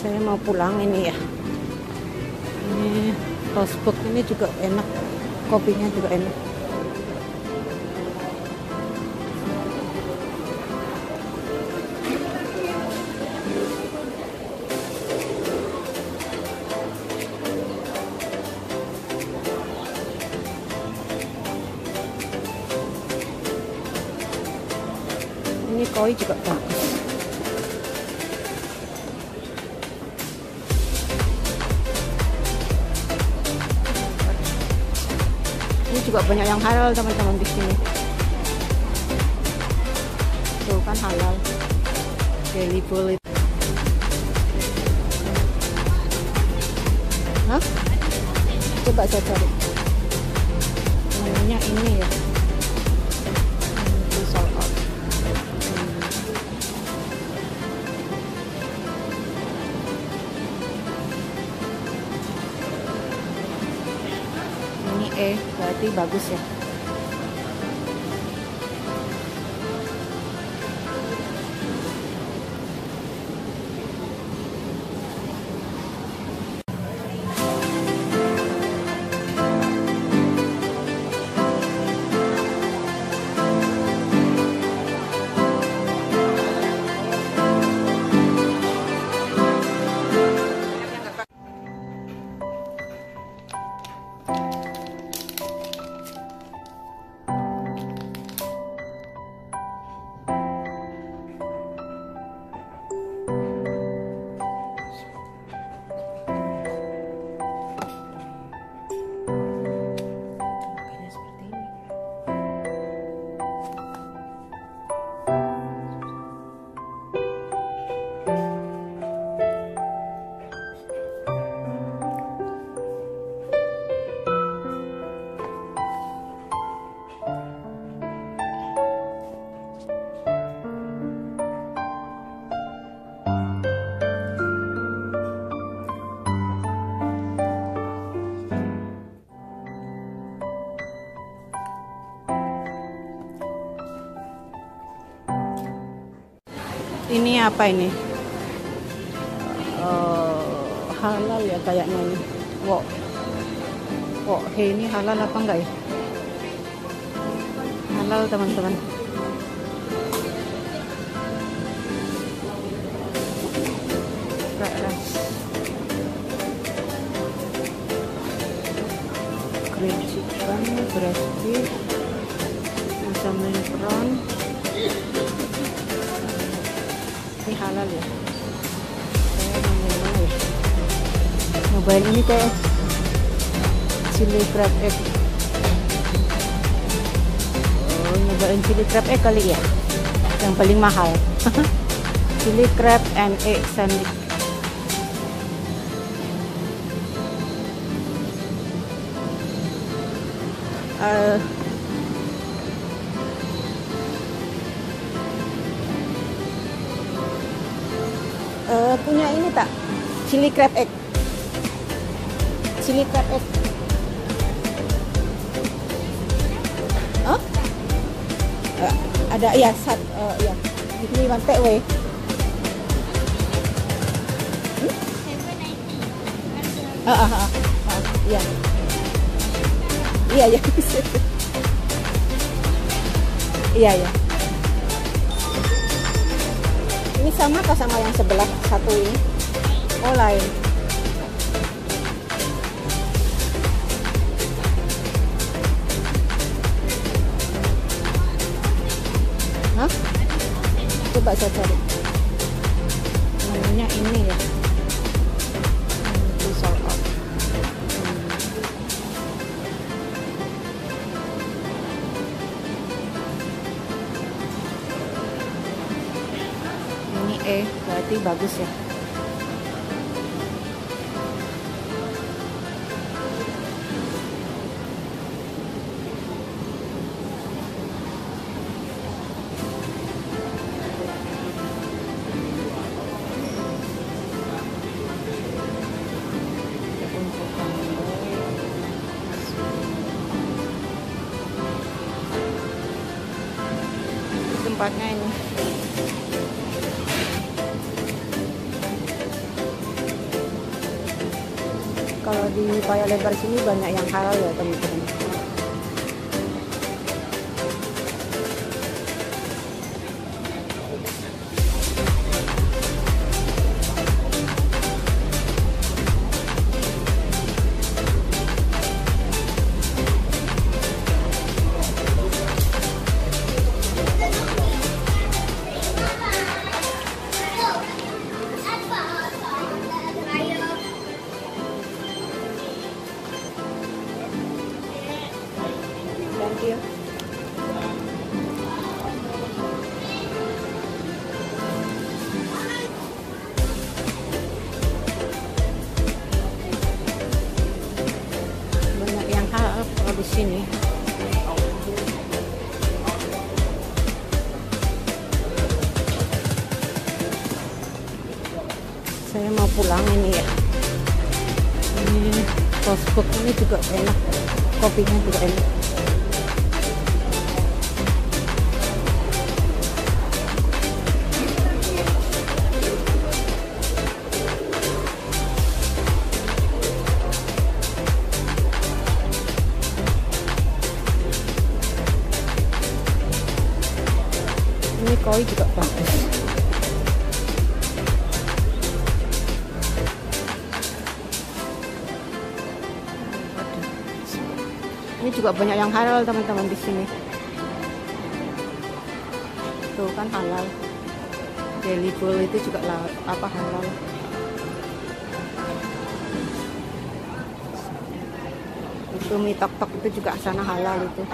saya mau pulang ini ya. Ini houseboat ini juga enak. Kopinya juga enak. Ini koi juga bagus juga banyak yang halal teman-teman di sini. Tuh kan halal. Daily bullet Hah? coba saya cari. Namanya ini ya ini E berarti bagus ya ini apa ini? Eh, halal ya kayaknya ini. Wok. Wok he ini halal apa enggak ya? Halal teman-teman. Grilled chicken breast beef masam prawn ini halal ya. Saya ya ini kayak chili crab egg. Oh nyobain chili crab egg kali ya? Yang paling mahal. Chili crab and egg sandwich. Eh, chili crab egg. Chili crab egg. Hah? Eh, ada ya sat eh, ya. Ini ah, ah, iya iya iya iya iya ini sama kah sama yang sebelah satu ini oh lain Hah? coba saya cari namanya ini ya itu. Hmm. ini E berarti bagus ya tempatnya ini. Kalau di paya lebar sini banyak yang halal ya teman-teman. Sini. Saya mau pulang ini ya. Ini postbook ini juga enak. Kopinya juga enak. Ini koi juga bagus. Ini juga banyak yang halal teman-teman di sini. Tuh kan halal. Jelly bowl itu juga lah, apa halal. Itu mie tok tok itu juga sana halal itu.